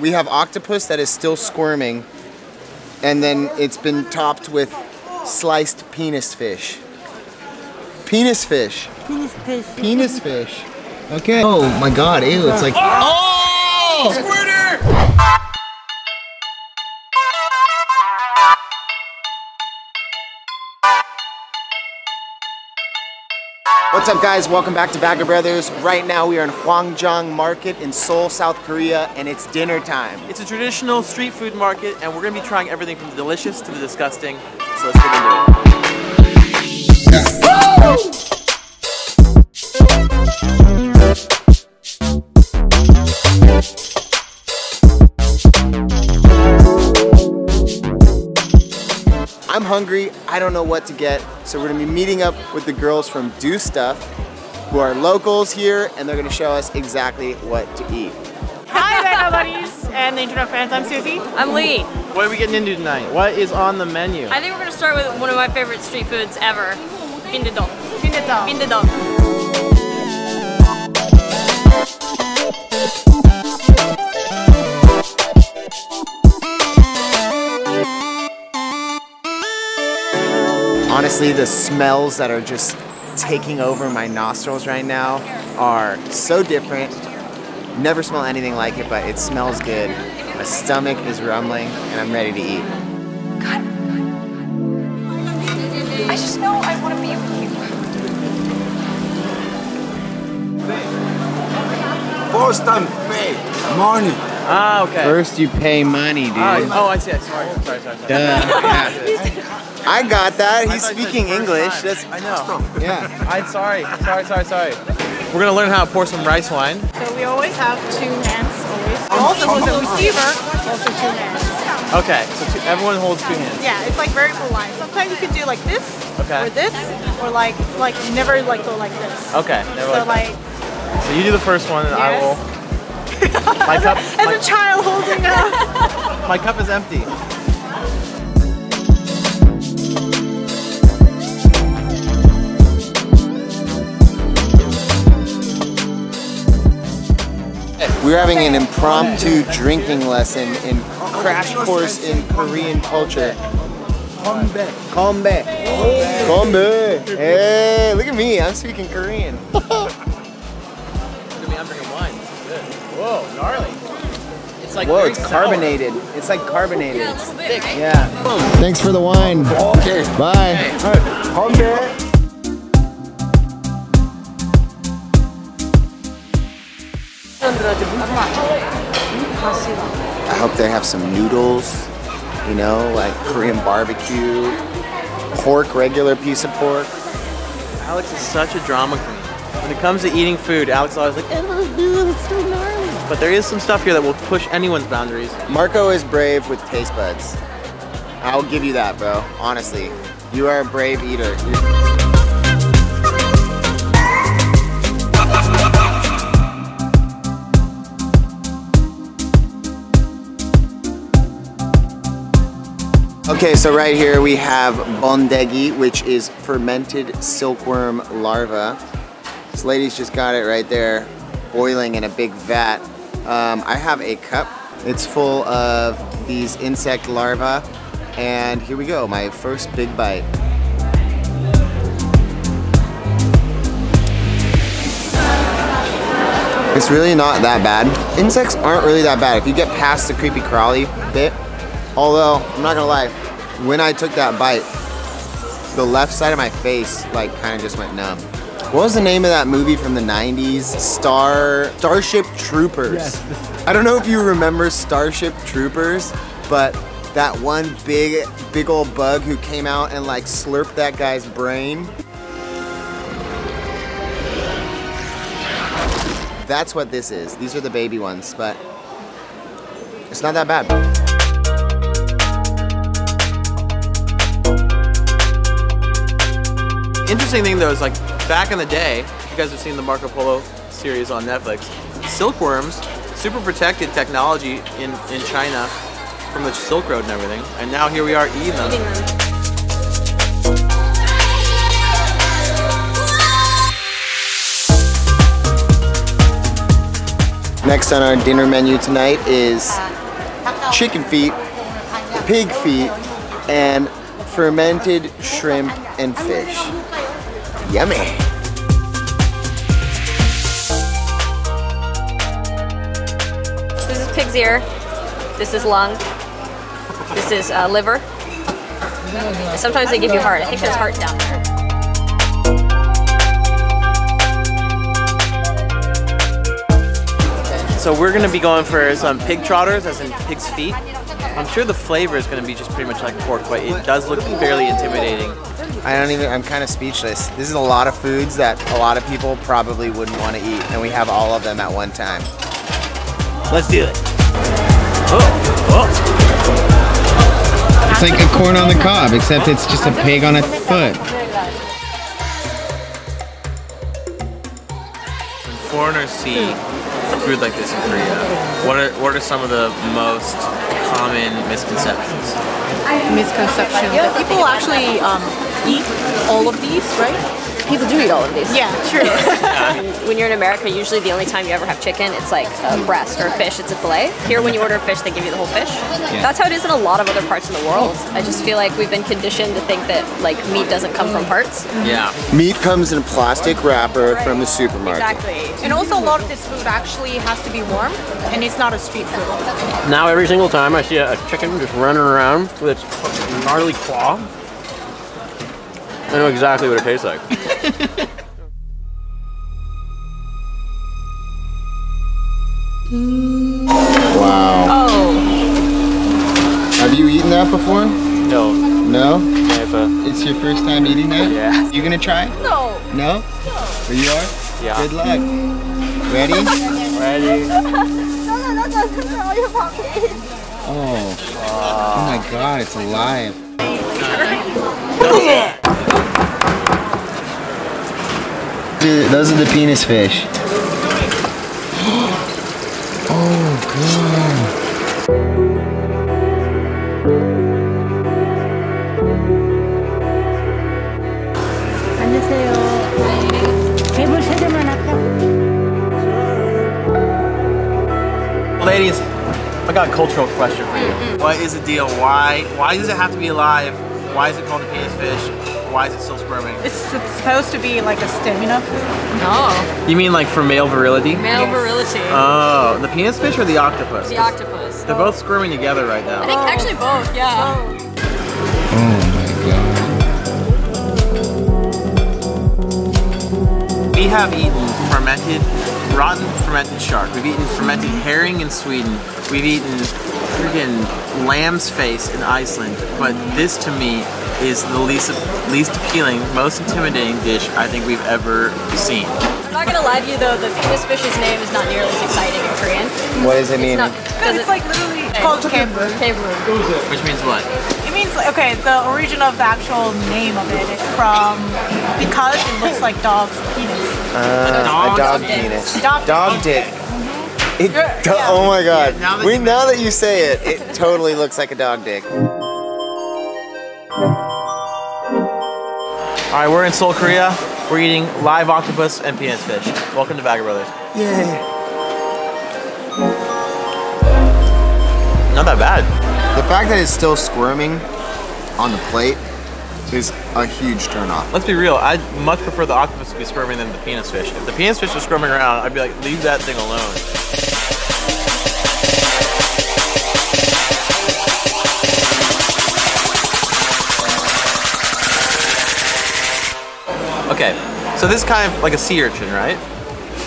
we have octopus that is still squirming, and then it's been topped with sliced penis fish. Penis fish. Penis fish. Penis fish. Okay. Oh my god, ew, it's like. Oh! Squirter! What's up guys, welcome back to Vagabrothers. Right now we are in Gwangjang Market in Seoul, South Korea, and it's dinner time. It's a traditional street food market, and we're gonna be trying everything from the delicious to the disgusting. So let's get into it. I'm hungry, I don't know what to get, so we're gonna be meeting up with the girls from Do Stuff, who are locals here, and they're gonna show us exactly what to eat. Hi, Vega buddies and the internet fans. I'm Susie. I'm Lee. What are we getting into tonight? What is on the menu? I think we're gonna start with one of my favorite street foods ever. Bindedong. Pindadong. Bindedong. Honestly, the smells that are just taking over my nostrils right now are so different. Never smell anything like it, but it smells good. My stomach is rumbling, and I'm ready to eat. I just know I want to be with you. First time pay money. Ah, okay. First, you pay money, dude. Ah, oh, I see. Sorry, sorry, sorry. sorry. Duh, yeah. I got that. He's I thought you said speaking English. time. That's I know. yeah. I'm sorry. Sorry, sorry, sorry. We're gonna learn how to pour some rice wine. So we always have two hands, always. Also with the receiver, also two hands. Okay, so two, everyone holds two hands. Yeah, it's like very polite. Sometimes you can do like this, Okay. or this, or like like never like go like this. Okay. Never So like like. So you do the first one, and I will. My cup. as My, a child holding a. my cup is empty. We're having an impromptu drinking lesson in crash course in Korean culture. Kombe. Kombe. Kombe. Hey, look at me. I'm speaking Korean. Whoa, gnarly. It's like Whoa, very it's sour. carbonated. It's like carbonated. Yeah, a little bit, right? Yeah. Thanks for the wine. Okay. Bye. Kombe. I hope they have some noodles, you know, like Korean barbecue, pork, regular piece of pork. Alex is such a drama queen. When it comes to eating food, Alex is always like, "Eh, dude, it's so gnarly. But there is some stuff here that will push anyone's boundaries. Marko is brave with taste buds. I'll give you that, bro. Honestly, you are a brave eater. Okay, so right here we have bondegi, which is fermented silkworm larva. This lady's just got it right there, boiling in a big vat. Um, I have a cup. It's full of these insect larvae. And here we go, my first big bite. It's really not that bad. Insects aren't really that bad. If you get past the creepy crawly bit, although, I'm not gonna lie, when I took that bite, the left side of my face like kind of just went numb. What was the name of that movie from the 90s? Star Starship Troopers. I don't know if you remember Starship Troopers, but that one big big old bug who came out and like slurped that guy's brain. That's what this is. These are the baby ones, but it's not that bad. Interesting thing though is like back in the day, if you guys have seen the Marco Polo series on Netflix, silkworms, super protected technology in, in China from the Silk Road and everything. And now here we are eating them. Eating them. Next on our dinner menu tonight is chicken feet, pig feet, and fermented shrimp and fish. Yummy. This is pig's ear. This is lung. This is uh, liver. Sometimes they give you heart. I think there's heart down there. So we're gonna be going for some pig trotters, as in pig's feet. I'm sure the flavor is gonna be just pretty much like pork, but it does look fairly intimidating. I don't even, I'm kind of speechless. This is a lot of foods that a lot of people probably wouldn't want to eat, and we have all of them at one time. Let's do it. Oh, It's like a corn on the cob, except it's just a pig on a foot. When foreigners see food like this in Korea, what are what are some of the most common misconceptions? Misconception that people actually um, eat all of these, right? People do eat all of these. Yeah, true. When you're in America, usually the only time you ever have chicken, it's like a breast or a fish. It's a fillet. Here, when you order a fish, they give you the whole fish. That's how it is in a lot of other parts of the world. I just feel like we've been conditioned to think that like meat doesn't come from parts. Yeah. Meat comes in a plastic wrapper from the supermarket. Exactly. and also, a lot of this food actually has to be warm, and it's not a street food. Now every single time I see a, a chicken just running around with its gnarly claw, I know exactly what it tastes like. Wow. Oh, Have you eaten that before? No, No? never. It's your first time eating that? Yeah. You gonna try? no. No? But you are? Yeah. Good luck. Ready? Ready? Oh. Oh my god, it's alive. Dude, those are the penis fish. oh god. Ladies, I got a cultural question for you. What is the deal? Why why does it have to be alive? Why is it called a penis fish? Why is it still squirming? It's supposed to be like a stamina food. No. You mean like for male virility? Male virility. Oh, the penis fish or the octopus? the octopus. They're both squirming together right now. I think actually both. Yeah. Oh my god. We have eaten fermented, rotten fermented shark. We've eaten fermented herring in Sweden. We've eaten freaking lamb's face in Iceland. But this to me is the least least appealing, most intimidating dish I think we've ever seen. I'm not gonna lie to you though. The penis fish's name is not nearly as exciting in Korean. What does it mean? It's not. Because it's like literally it's called kebab. Kebab. Which means what? It means okay. The origin of the actual name of it is from because it looks like dog's penis. Uh, dog a dog dick. penis. Dog Dog dick. It yeah. Oh my god. Yeah, now that we you now that you say it, it totally looks like a dog dick. All right, we're in Seoul, Korea. We're eating live octopus and penis fish. Welcome to Vagabrothers. Yay. Not that bad. The fact that it's still squirming on the plate is a huge turnoff. Let's be real. I'd much prefer the octopus to be squirming than the penis fish. If the penis fish was squirming around, I'd be like, leave that thing alone. Okay, so this is kind of like a sea urchin, right?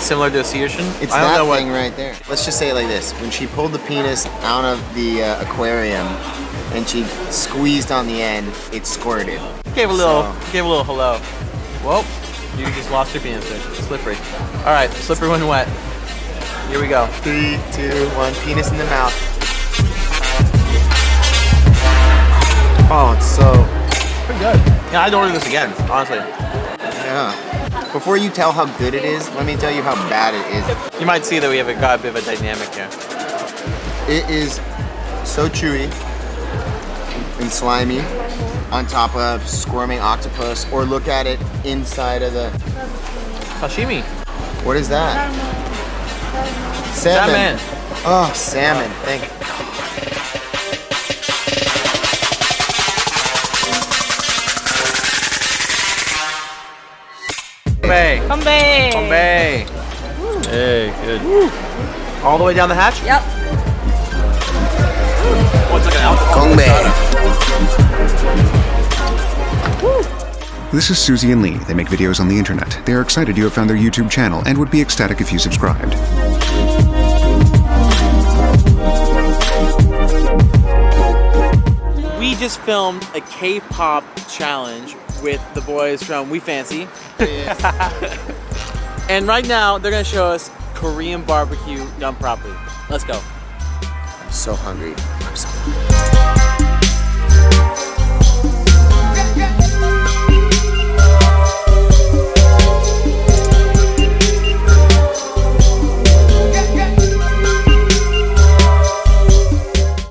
Similar to a sea urchin. It's I don't that know what. thing right there. Let's just say it like this: when she pulled the penis out of the uh, aquarium and she squeezed on the end, it squirted. Gave a little, So- gave a little hello. Whoa, you just lost your penis fish. Slippery. All right, slippery when wet. Here we go. Three, two, one. Penis in the mouth. Oh, it's so Pretty good. Yeah, I'd order this again, honestly. yeah. Before you tell how good it is, let me tell you how bad it is. You might see that we have a, got a bit of a dynamic here. It is so chewy and slimy on top of squirming octopus, or look at it inside of the. Sashimi. What is that? Salmon. Salmon. Oh, salmon. Thank you. Bombay. Bombay. Bombay. Hey, good. All the way down the hatch? Yep. This is Susie and Lee. They make videos on the internet. They are excited you have found their YouTube channel and would be ecstatic if you subscribed. We just filmed a K-pop challenge with the boys from We Fancy. and right now they're gonna show us Korean barbecue done properly. Let's go. So hungry. I'm so hungry.